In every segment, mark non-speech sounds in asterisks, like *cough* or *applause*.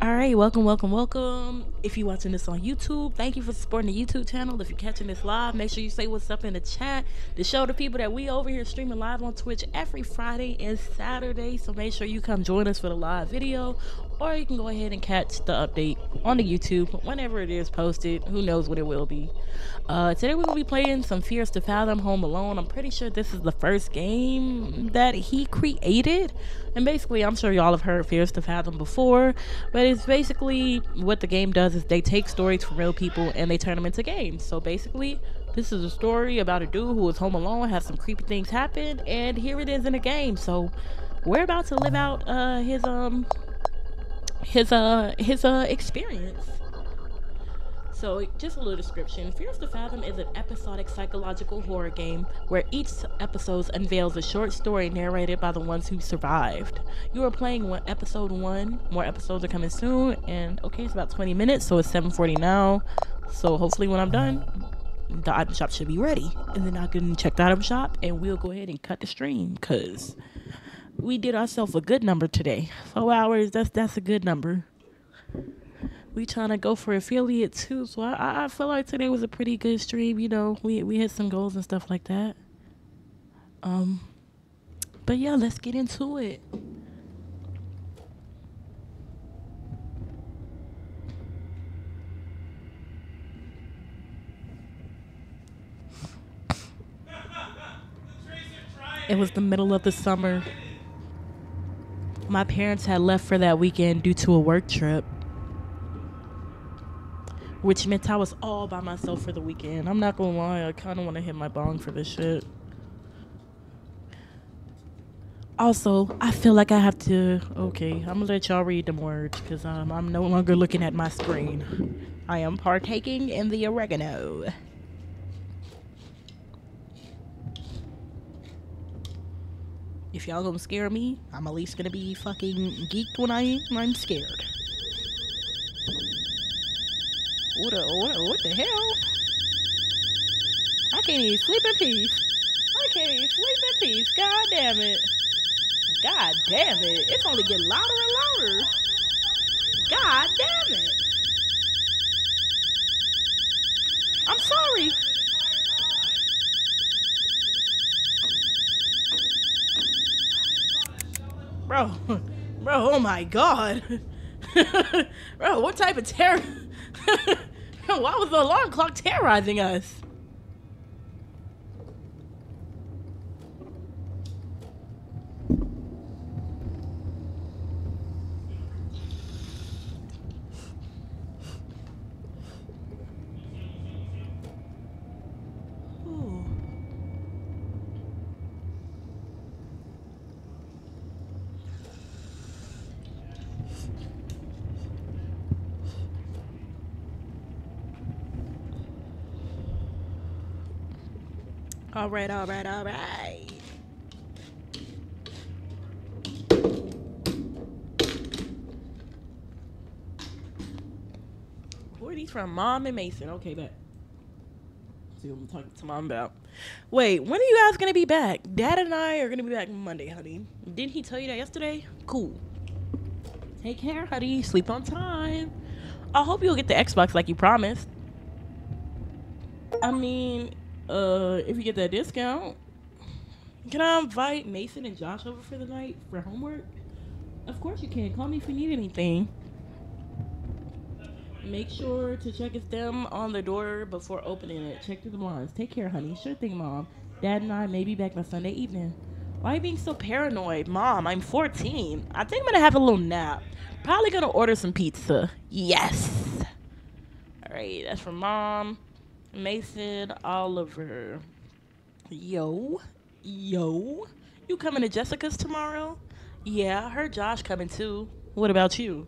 All right, welcome, welcome, welcome. If you're watching this on YouTube, thank you for supporting the YouTube channel. If you're catching this live, make sure you say what's up in the chat to show the people that we over here streaming live on Twitch every Friday and Saturday. So make sure you come join us for the live video, or you can go ahead and catch the update on the YouTube whenever it is posted. Who knows what it will be. Uh, today we're gonna be playing some Fears to Fathom Home Alone. I'm pretty sure this is the first game that he created, and basically, I'm sure y'all have heard Fears to Fathom before, but it's basically what the game does is they take stories from real people and they turn them into games. So basically, this is a story about a dude who was home alone, has some creepy things happen, and here it is in a game. So we're about to live out uh, his um his uh his uh experience. So, just a little description. Fears to Fathom is an episodic psychological horror game where each episode unveils a short story narrated by the ones who survived. You are playing one episode one. More episodes are coming soon, and okay, it's about 20 minutes, so it's 7:40 now. So hopefully, when I'm done, the item shop should be ready, and then I can check the item shop, and we'll go ahead and cut the stream, cause we did ourselves a good number today. Four hours. That's that's a good number we trying to go for affiliate too. So I, I feel like today was a pretty good stream. You know, we we hit some goals and stuff like that. Um, but yeah, let's get into it. It was the middle of the summer. My parents had left for that weekend due to a work trip which meant I was all by myself for the weekend. I'm not gonna lie, I kind of want to hit my bong for this shit. Also, I feel like I have to. Okay, I'm gonna let y'all read them words because um, I'm no longer looking at my screen. I am partaking in the oregano. If y'all gonna scare me, I'm at least gonna be fucking geeked when I when I'm scared. What, a, what, what the hell? I can't even sleep in peace. I can't even sleep in peace. God damn it. God damn it. It's only getting louder and louder. God damn it. I'm sorry. Bro, *laughs* bro, oh my god. *laughs* bro, what type of terror? *laughs* Why was the alarm clock terrorizing us? All right, all right, all right. Who are these from? Mom and Mason. Okay, bet. See what I'm talking to mom about. Wait, when are you guys gonna be back? Dad and I are gonna be back Monday, honey. Didn't he tell you that yesterday? Cool. Take care, honey. Sleep on time. I hope you'll get the Xbox like you promised. I mean, uh, if you get that discount, can I invite Mason and Josh over for the night for homework? Of course you can. Call me if you need anything. Make sure to check if them on the door before opening it. Check through the blinds. Take care, honey. Sure thing, Mom. Dad and I may be back by Sunday evening. Why are you being so paranoid? Mom, I'm 14. I think I'm gonna have a little nap. Probably gonna order some pizza. Yes. Alright, that's from Mom. Mason Oliver. Yo, yo. You coming to Jessica's tomorrow? Yeah, I heard Josh coming too. What about you?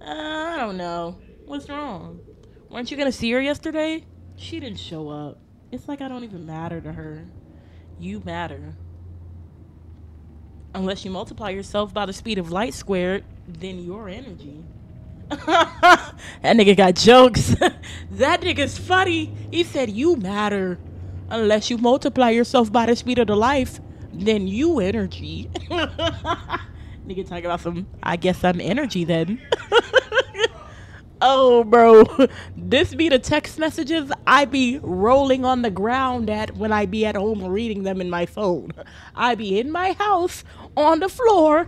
Uh, I don't know. What's wrong? Weren't you gonna see her yesterday? She didn't show up. It's like I don't even matter to her. You matter. Unless you multiply yourself by the speed of light squared, then your energy. *laughs* that nigga got jokes. *laughs* that nigga's funny. He said, You matter. Unless you multiply yourself by the speed of the life, then you energy. *laughs* nigga talking about some, I guess I'm energy then. Oh, bro, this be the text messages I be rolling on the ground at when I be at home reading them in my phone. I be in my house on the floor,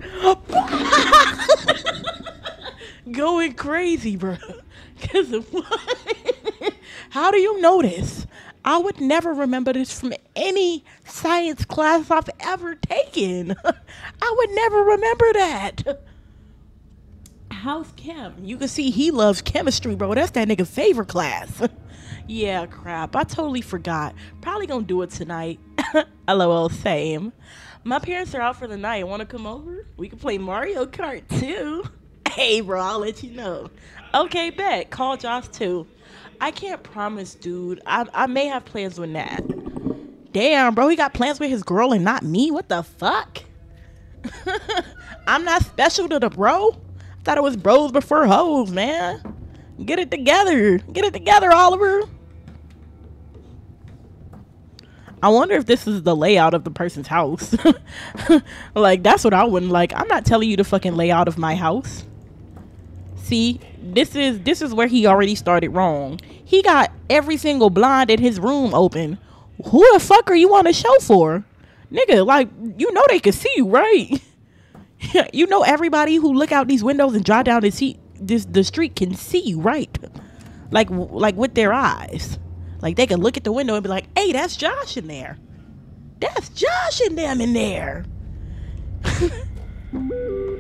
going crazy, bro. *laughs* Cause *laughs* how do you know this? I would never remember this from any science class I've ever taken. *laughs* I would never remember that. How's Chem? You can see he loves chemistry, bro. That's that nigga favorite class. yeah, crap. I totally forgot. Probably gonna do it tonight. LOL, same. My parents are out for the night. Wanna come over? We can play Mario Kart too. *laughs* Hey, bro, I'll let you know. Okay, bet. Call Josh too. I can't promise, dude. I, I may have plans with Nat. Damn, bro, he got plans with his girl and not me? What the fuck? *laughs* I'm not special to the bro? I thought it was bros before hoes, man. Get it together. Get it together, Oliver. I wonder if this is the layout of the person's house. *laughs* like, that's what I wouldn't like. I'm not telling you the fucking layout of my house. See, this is this is where he already started wrong. He got every single blind in his room open. Who the fuck are you on a show for? Nigga, like, you know they can see you, right? *laughs* you know everybody who look out these windows and drive down the see this the street can see you, right? Like like with their eyes. Like they can look at the window and be like, "Hey, that's Josh in there. That's Josh and them in there." *laughs*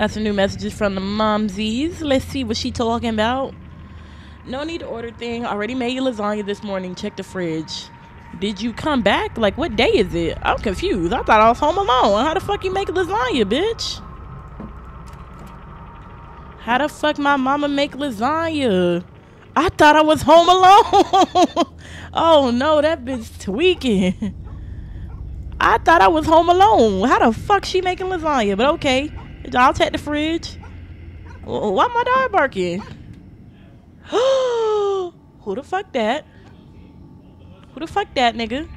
Got some new messages from the momsies. Let's see what she talking about. No need to order thing. Already made your lasagna this morning. Check the fridge. Did you come back? Like, what day is it? I'm confused. I thought I was home alone. How the fuck you make lasagna, bitch? How the fuck my mama make lasagna? I thought I was home alone. *laughs* oh no, that bitch tweaking. *laughs* I thought I was home alone. How the fuck she making lasagna? But okay. I'll take the fridge. Why my dog barking? *gasps* Who the fuck that? Who the fuck that nigga?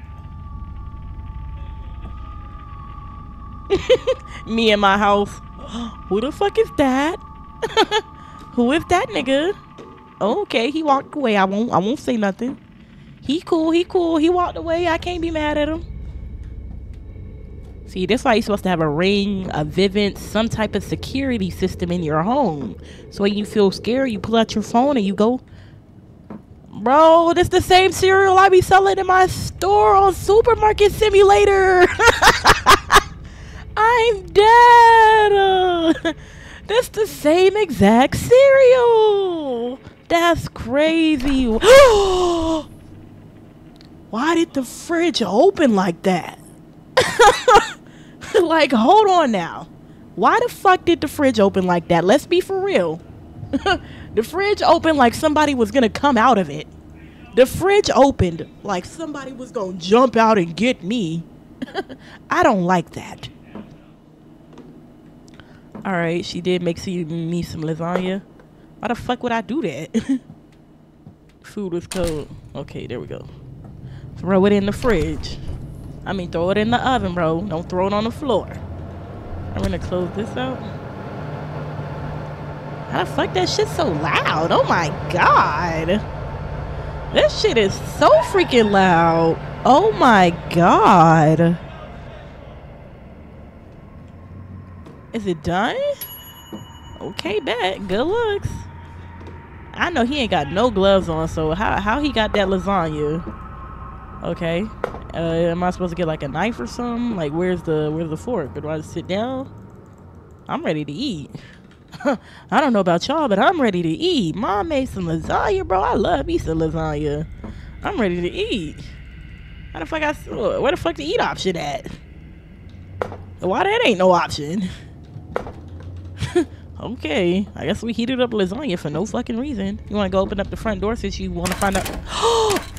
*laughs* Me in my house. *gasps* Who the fuck is that? *laughs* Who is that nigga? Okay, he walked away. I won't I won't say nothing. He cool, he cool. He walked away. I can't be mad at him. See, that's why you're supposed to have a ring, a Vivint, some type of security system in your home. So when you feel scared, you pull out your phone and you go, Bro, this the same cereal I be selling in my store on Supermarket Simulator. *laughs* I'm dead. *laughs* That's the same exact cereal. That's crazy. *gasps* Why did the fridge open like that? *laughs* *laughs* like, hold on now. Why the fuck did the fridge open like that? Let's be for real. *laughs* the fridge opened like somebody was gonna come out of it. The fridge opened like somebody was gonna jump out and get me. *laughs* I don't like that. Alright, she did make me some lasagna. Why the fuck would I do that? Food was cold. Okay, there we go. Throw it in the fridge. I mean, throw it in the oven, bro. Don't throw it on the floor. I'm gonna close this out. How the fuck that shit so loud? Oh my god. This shit is so freaking loud. Oh my god. Is it done? Okay, bet. Good looks. I know he ain't got no gloves on, so how how he got that lasagna? Okay. Uh, am I supposed to get like a knife or something? Like, where's the where's the fork? Do I just sit down? I'm ready to eat. *laughs* I don't know about y'all, but I'm ready to eat. Mom made some lasagna, bro. I love me some lasagna. I'm ready to eat. How the fuck I? Where the fuck the eat option at? Why that ain't no option? *laughs* okay, I guess we heated up lasagna for no fucking reason. You want to go open up the front door since you want to find out? *gasps* *gasps*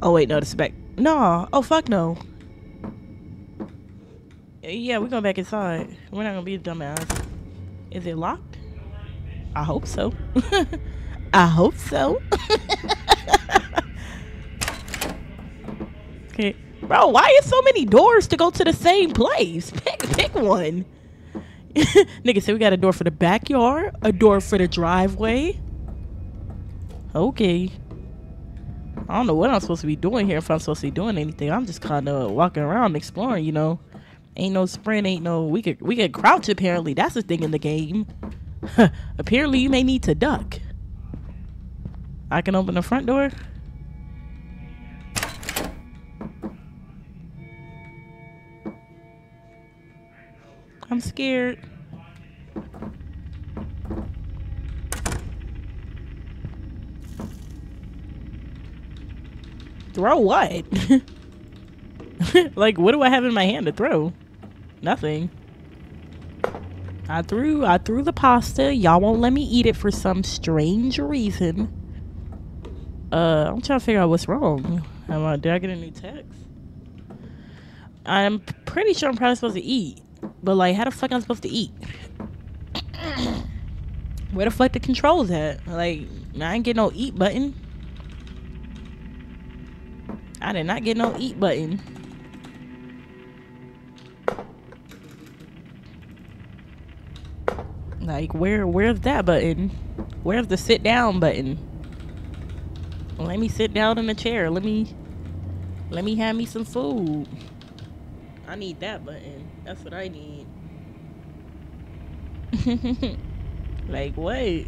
Oh wait, no, this is back. No. Oh fuck no. Yeah, we're going back inside. We're not gonna be a dumbass. Is it locked? I hope so. *laughs* I hope so. *laughs* okay. Bro, why is so many doors to go to the same place? Pick pick one. *laughs* Nigga said we got a door for the backyard, a door for the driveway. Okay. I don't know what I'm supposed to be doing here if I'm supposed to be doing anything. I'm just kind of walking around exploring, you know. Ain't no sprint, ain't no we could we could crouch apparently. That's a thing in the game. *laughs* apparently you may need to duck. I can open the front door. I'm scared. Throw what? *laughs* like, what do I have in my hand to throw? Nothing. I threw I threw the pasta. Y'all won't let me eat it for some strange reason. Uh, I'm trying to figure out what's wrong. Am I, did I get a new text? I'm pretty sure I'm probably supposed to eat. But like, how the fuck am I supposed to eat? *coughs* Where the fuck the controls at? Like, I ain't get no eat button. I did not get no eat button. Like, where, where's that button? Where's the sit down button? Let me sit down in the chair. Let me, let me have me some food. I need that button. That's what I need. *laughs* like, what?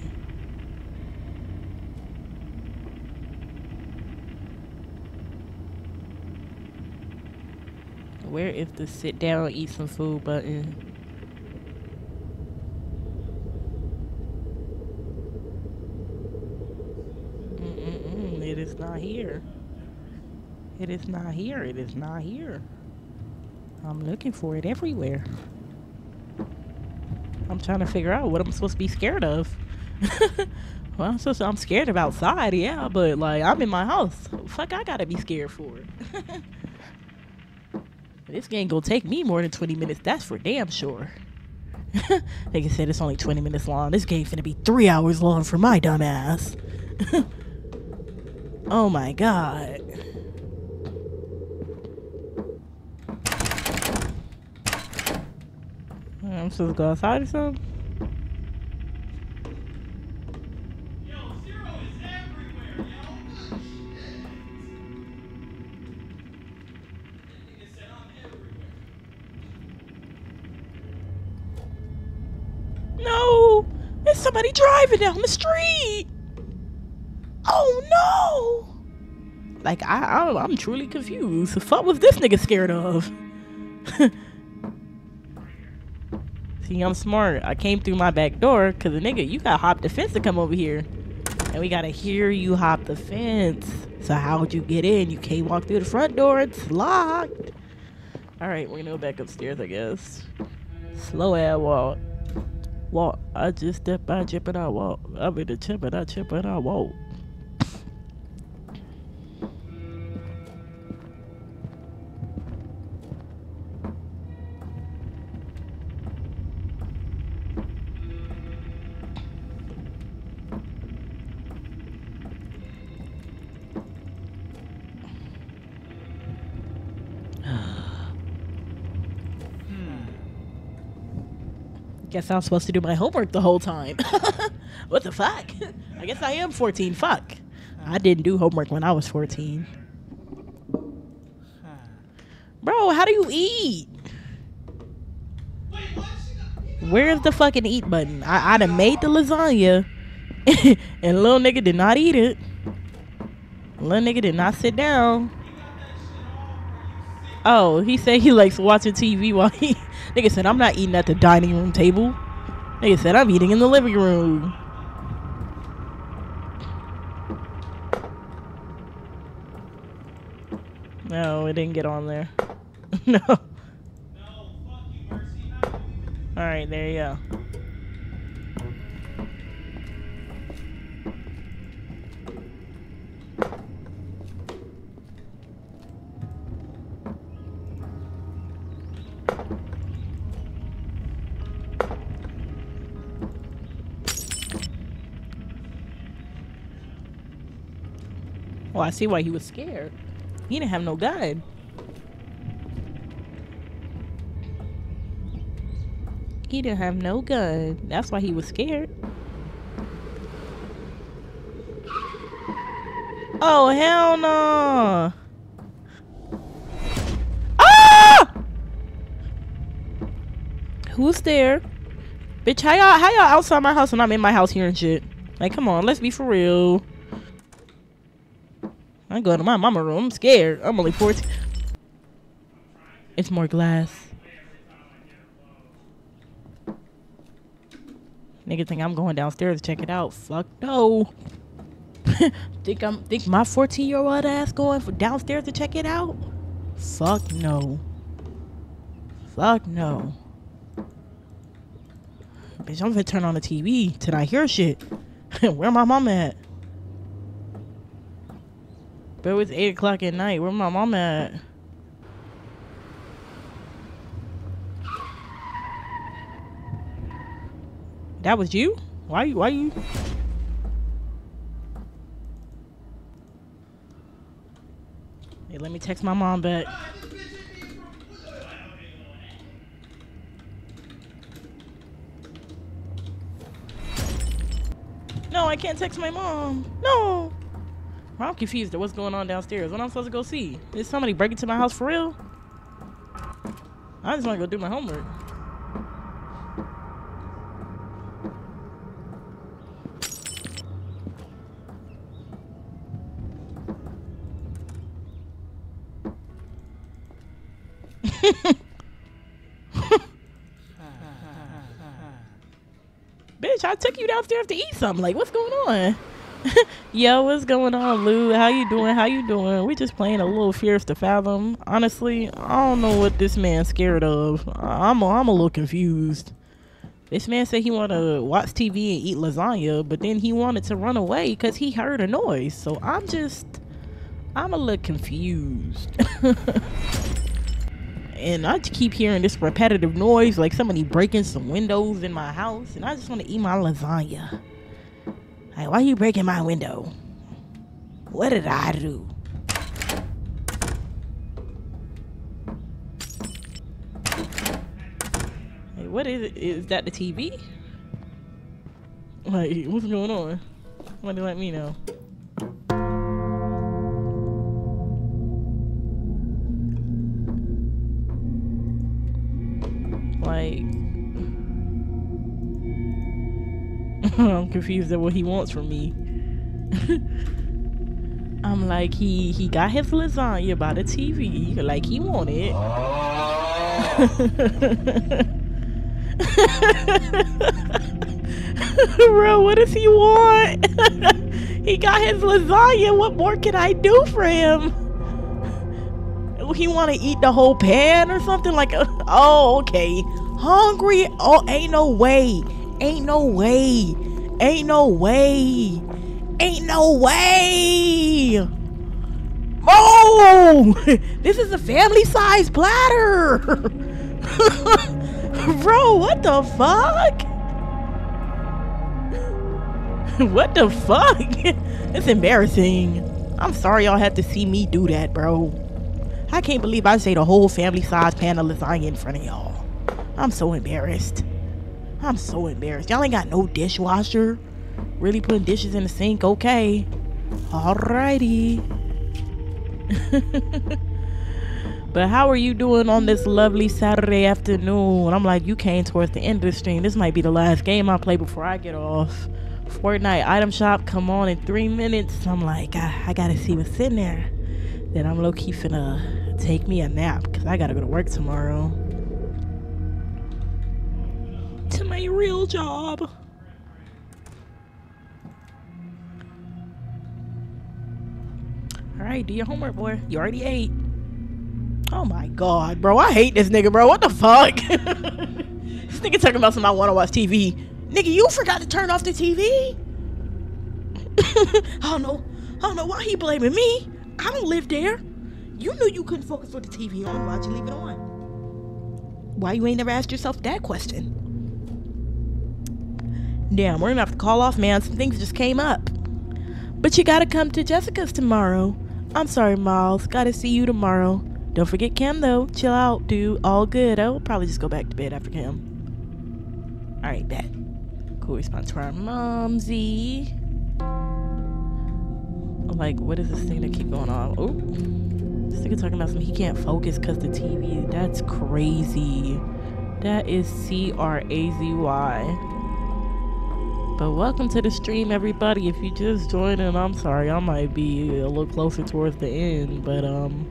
Where is the sit down, eat some food button? It is not here. It is not here. It is not here. I'm looking for it everywhere. I'm trying to figure out what I'm supposed to be scared of. *laughs* well, I'm, supposed to, I'm scared of outside, yeah, but like I'm in my house. Fuck, I gotta be scared for it. *laughs* this game gonna take me more than 20 minutes. That's for damn sure. *laughs* like I said, it's only 20 minutes long. This game's gonna be three hours long for my dumb ass. *laughs* oh my god. Hmm, I'm supposed to go outside or something? Somebody driving down the street! Oh no! Like, I, I, I'm truly confused. The fuck was this nigga scared of? *laughs* See, I'm smart. I came through my back door because the nigga, you got hop the fence to come over here. And we gotta hear you hop the fence. So how'd you get in? You can't walk through the front door. It's locked. Alright, we're gonna go back upstairs, I guess. Slow ass walk. Walk. I just step by, chip and I walk. I'm in the chip and I chip and I walk. Guess I'm supposed to do my homework the whole time. *laughs* what the fuck? I guess I am 14. Fuck. I didn't do homework when I was 14. Bro, how do you eat? Where's the fucking eat button? I, I done made the lasagna *laughs* and little nigga did not eat it. Little nigga did not sit down. Oh, he said he likes watching TV while he. Nigga said, I'm not eating at the dining room table. Nigga said, I'm eating in the living room. No, it didn't get on there. *laughs* no. No Alright, there you go. Well, I see why he was scared. He didn't have no gun. He didn't have no gun. That's why he was scared. Oh, hell no. Ah! Who's there? Bitch, how y'all how y'all outside my house and I'm in my house hearing shit? Like, come on, let's be for real. I go to my mama room. I'm scared. I'm only 14. It's more glass. Nigga think I'm going downstairs to check it out. Fuck no. *laughs* think I'm think my 14 year old ass going for downstairs to check it out? Fuck no. Fuck no. Bitch, I'm gonna turn on the TV till I hear shit. *laughs* Where my mom at? But it's 8 o'clock at night. Where my mom at? That was you? Why you why you Hey, let me text my mom back. No, I can't text my mom. No. I'm confused at what's going on downstairs. What am I'm supposed to go see? Is somebody breaking into my house for real? I just want to go do my homework. *laughs* Bitch, I took you downstairs to eat something. Like, what's going on? *laughs* Yo, what's going on, Lou? How you doing? How you doing? We just playing a little Fears to Fathom. Honestly, I don't know what this man's scared of. I'm a, I'm a little confused. This man said he wanted to watch TV and eat lasagna, but then he wanted to run away because he heard a noise. So I'm just, I'm a little confused. *laughs* and I just keep hearing this repetitive noise, like somebody breaking some windows in my house, and I just want to eat my lasagna. Like, why are you breaking my window? What did I do? Hey, what is it? Is that the TV? Like, what's going on? Why do you let me know? *laughs* I'm confused at what he wants from me. *laughs* I'm like, he he got his lasagna by the TV, like he wanted. *laughs* Bro, what does he want? he got his lasagna. What more can I do for him? He want to eat the whole pan or something like? Oh, okay. Hungry? Oh, ain't no way. Ain't no way. Ain't no way. Ain't no way. Oh, *laughs* this is a family size platter. *laughs* Bro, what the fuck? *laughs* what the fuck? it's embarrassing. I'm sorry y'all had to see me do that, bro. I can't believe I say the whole family size pan of lasagna in front of y'all. I'm so embarrassed. I'm so embarrassed. Y'all ain't got no dishwasher. Really putting dishes in the sink, okay. Alrighty. *laughs* but how are you doing on this lovely Saturday afternoon? I'm like, you came towards the end of the stream. This might be the last game I play before I get off. Fortnite item shop come on in three minutes. I'm like, I, I gotta see what's in there. Then I'm low key finna take me a nap because I gotta go to work tomorrow. Real job. Alright, do your homework, boy. You already ate. Oh my god, bro. I hate this nigga, bro. What the fuck? *laughs* this nigga talking about some I wanna watch TV. Nigga, you forgot to turn off the TV? I *laughs* don't oh, know. I oh, don't know why he blaming me. I don't live there. You knew you couldn't focus with the TV on. Why'd you leave it on? Why you ain't never asked yourself that question? Damn, we're gonna have to call off, man. Some things just came up. But you gotta come to Jessica's tomorrow. I'm sorry, Miles. Gotta see you tomorrow. Don't forget Cam, though. Chill out, dude. All good. I'll probably just go back to bed after Cam. Alright, bet. Cool response to our momsy. Like, what is this thing that keep going on? Oh, this nigga talking about something. He can't focus because the TV. That's crazy. That is C R A Z Y. But welcome to the stream, everybody. If you just joined in, I'm sorry. I might be a little closer towards the end, but um,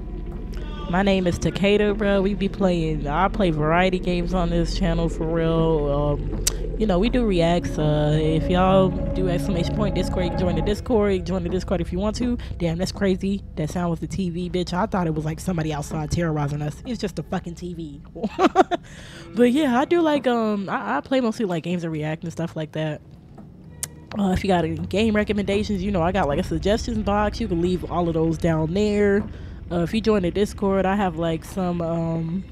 my name is TECH8DUH, bro. We be playing. I play variety games on this channel for real. Um, you know, we do reacts. Uh, if y'all do exclamation point Discord, join the Discord. Join the Discord if you want to. Damn, that's crazy. That sound was the TV, bitch. I thought it was like somebody outside terrorizing us. It's just a fucking TV. *laughs* but yeah, I do like um, I, I play mostly like games of react and stuff like that. Uh, if you got any game recommendations, you know, I got like a suggestions box. You can leave all of those down there. Uh, if you join the Discord, I have like some, um,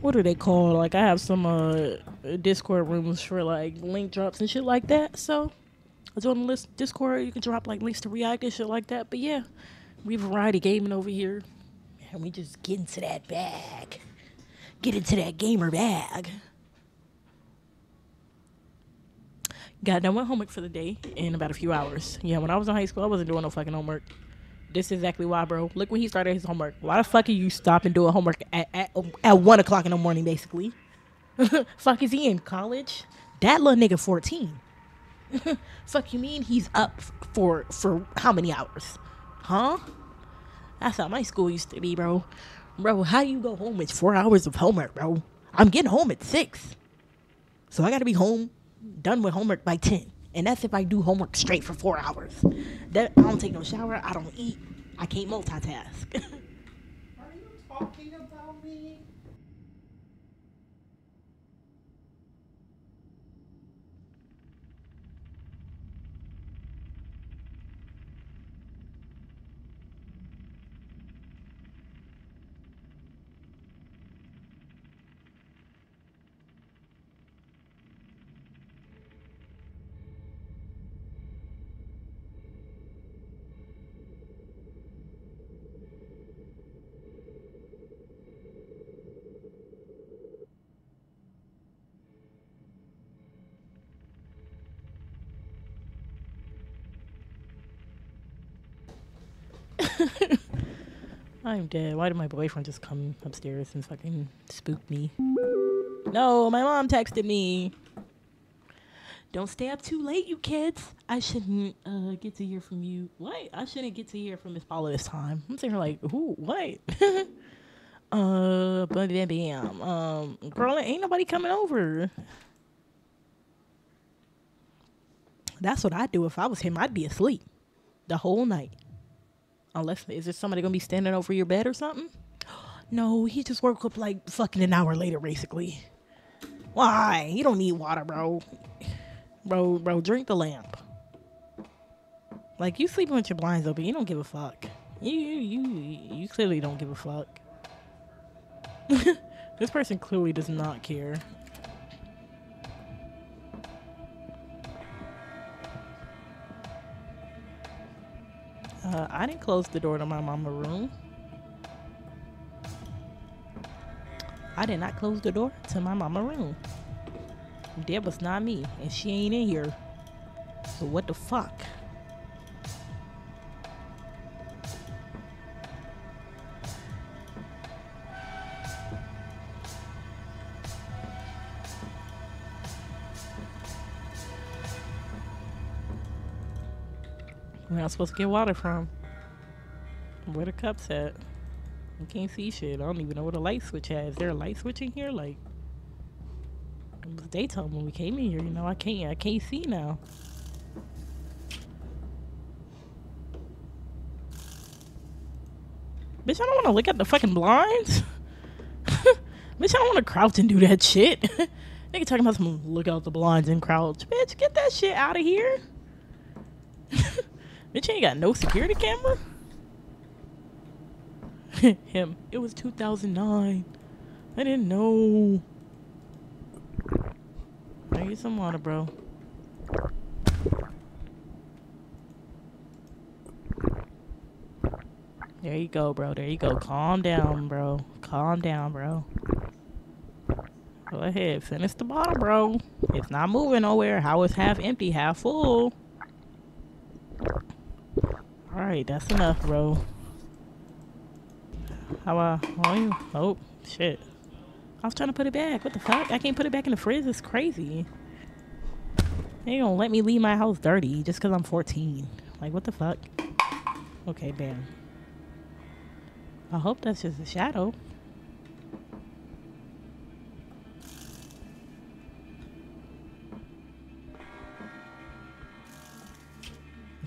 what are they called? Like, I have some uh, Discord rooms for like link drops and shit like that. So, join the list Discord. You can drop like links to React and shit like that. But yeah, we variety gaming over here. And we just get into that bag. Get into that gamer bag. Got done with homework for the day in about a few hours. Yeah, when I was in high school, I wasn't doing no fucking homework. This is exactly why, bro. Look when he started his homework. Why the fuck are you stopping doing homework at, at, at 1 o'clock in the morning, basically? *laughs* fuck is he in college? That little nigga 14. *laughs* fuck you mean he's up for for how many hours? Huh? That's how my school used to be, bro. Bro, how you go home with four hours of homework, bro? I'm getting home at six. So I gotta be home done with homework by 10. And that's if I do homework straight for four hours. That I don't take no shower. I don't eat. I can't multitask. *laughs* Are you talking I'm dead. Why did my boyfriend just come upstairs and fucking spook me? No, my mom texted me. Don't stay up too late, you kids. I shouldn't uh, get to hear from you. What? I shouldn't get to hear from Miss Paula this time. I'm saying her like, who? What? *laughs* uh, but bam, bam. Um, girl, ain't nobody coming over. That's what I'd do if I was him. I'd be asleep the whole night. Unless is there somebody gonna be standing over your bed or something? *gasps* No, he just woke up like fucking an hour later, basically. Why? You don't need water, bro. Bro, bro, drink the lamp. Like you sleeping with your blinds open, you don't give a fuck. You you you, you clearly don't give a fuck. *laughs* this person clearly does not care. Uh, I didn't close the door to my mama room. I did not close the door to my mama room. That was not me, and she ain't in here. So what the fuck? Am supposed to get water from? Where the cups at? I can't see shit. I don't even know where the light switch at. Is there a light switch in here? Like it was daytime when we came in here, you know, I can't I can't see now. Bitch, I don't wanna look at the fucking blinds. *laughs* Bitch, I don't wanna crouch and do that shit. *laughs* Nigga talking about some look out the blinds and crouch. Bitch, get that shit out of here. Bitch ain't got no security camera? *laughs* Him. It was 2009. I didn't know. I need some water, bro. There you go, bro. There you go. Calm down, bro. Calm down, bro. Go ahead, finish the bottle, bro. It's not moving nowhere. How is half empty, half full? Alright, that's enough, bro. How uh oh you oh shit. I was trying to put it back. What the fuck? I can't put it back in the fridge. It's crazy. They ain't gonna let me leave my house dirty just because I'm 14. Like, what the fuck? Okay, bam. I hope that's just a shadow.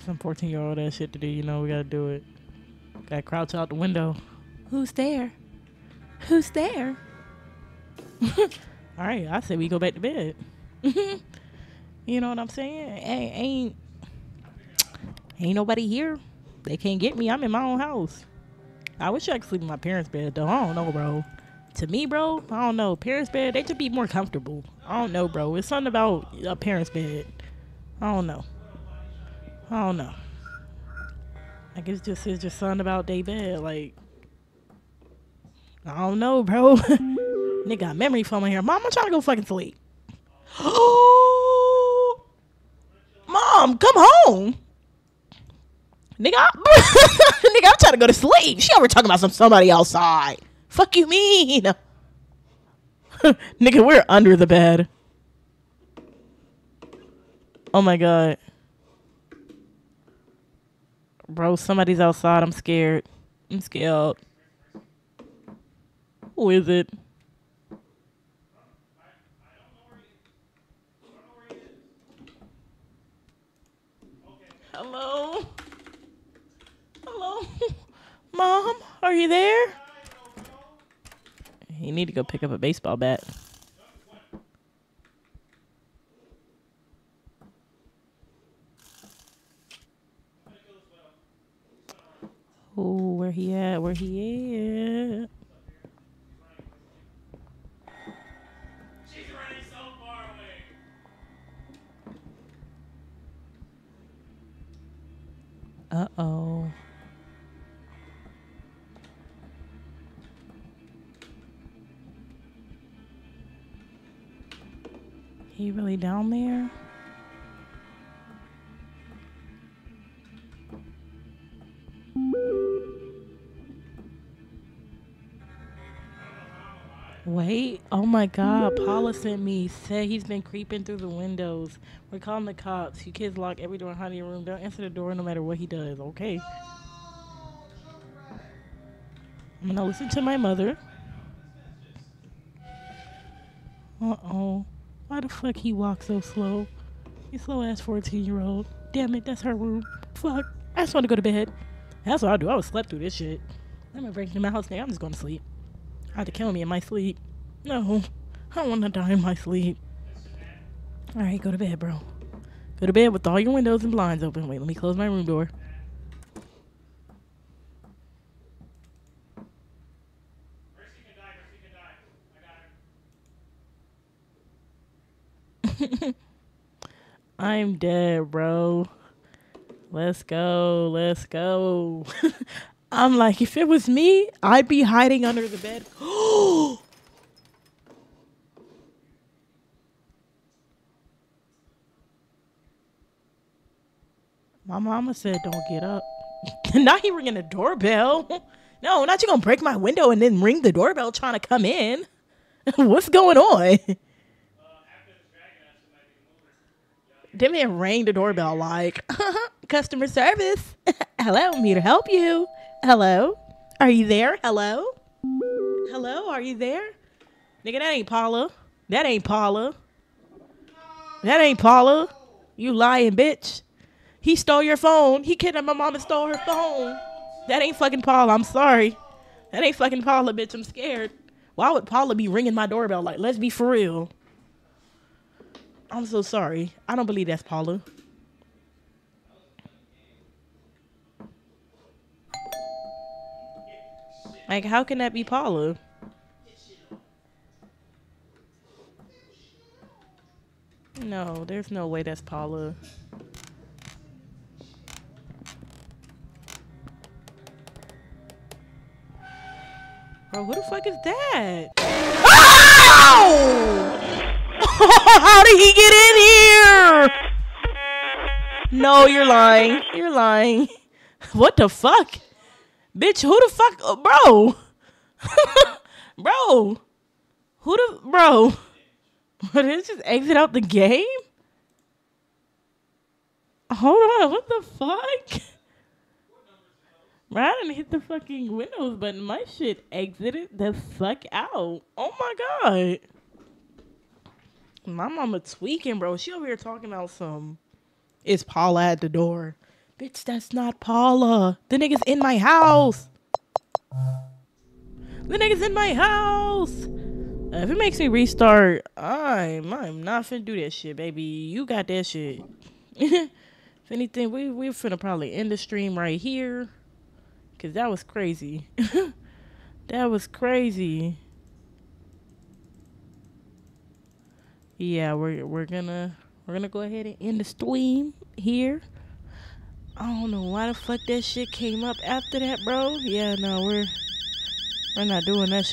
Some 14 year old ass shit to do, you know, we gotta do it. Gotta crouch out the window. Who's there? Who's there? *laughs* All right, I say we go back to bed. *laughs* you know what I'm saying? Ain't, ain't ain't nobody here. They can't get me. I'm in my own house. I wish I could sleep in my parents' bed though. I don't know, bro. To me, bro, I don't know. Parents' bed, they should be more comfortable. I don't know, bro. It's something about a parents' bed. I don't know. I don't know. I guess just it's just something about they bed. Like I don't know, bro. *laughs* Nigga got memory foam in here. Mom, I'm trying to go fucking sleep. Oh, *gasps* Mom, come home. Nigga, *laughs* nigga, I'm trying to go to sleep. She over talking about some somebody outside. Fuck you mean? *laughs* nigga, we're under the bed. Oh my god. Bro, somebody's outside. I'm scared. I'm scared. Who is it? Hello? Hello? Mom, are you there? You need to go pick up a baseball bat. Oh, where he at? Where he at? She's running so far away. Uh oh. He really down there? Oh my god, Paula sent me, said he's been creeping through the windows. We're calling the cops. You kids lock every door in your room. Don't answer the door no matter what he does, okay? I'm gonna listen to my mother. Uh oh. Why the fuck he walks so slow? He's slow ass 14 year old. Damn it, that's her room. Fuck. I just want to go to bed. That's what I do. I would slept through this shit. I'm gonna break into my house now. I'm just to sleep. I had to kill me in my sleep. No. I want to die in my sleep. Alright, go to bed, bro. Go to bed with all your windows and blinds open. Wait, let me close my room door. *laughs* I'm dead, bro. Let's go. Let's go. *laughs* I'm like, if it was me, I'd be hiding under the bed. *gasps* Oh, My mama said, don't get up. *laughs* not he ringing the doorbell. *laughs* No, not you gonna break my window and then ring the doorbell trying to come in. *laughs* What's going on? Them man rang the doorbell like customer service. Hello, I'm here to help you. Hello, are you there? Hello, hello, are you there? Nigga, that ain't Paula. That ain't Paula. That ain't Paula. You lying bitch. He stole your phone. He kidnapped my mom and stole her phone. That ain't fucking Paula. I'm sorry. That ain't fucking Paula, bitch. I'm scared. Why would Paula be ringing my doorbell? Like, let's be for real. I'm so sorry. I don't believe that's Paula. Like, how can that be Paula? No, there's no way that's Paula. Bro, who the fuck is that? Oh! *laughs* How did he get in here? No, you're lying. You're lying. *laughs* What the fuck? Bitch, who the fuck? uh, bro. *laughs* bro. Who the. Bro. Did it just exit out the game? Hold on. What the fuck? I didn't hit the fucking Windows button. My shit exited the fuck out. Oh my god. My mama tweaking, bro. She over here talking about some. Is Paula at the door? Bitch, that's not Paula. The nigga's in my house. The nigga's in my house. Uh, if it makes me restart, I'm I'm not finna do that shit, baby. You got that shit. *laughs* if anything, we we finna probably end the stream right here. Cause that was crazy. *laughs* that was crazy. Yeah, we're we're gonna we're gonna go ahead and end the stream here. I don't know why the fuck that shit came up after that, bro. Yeah, no, we're we're not doing that shit.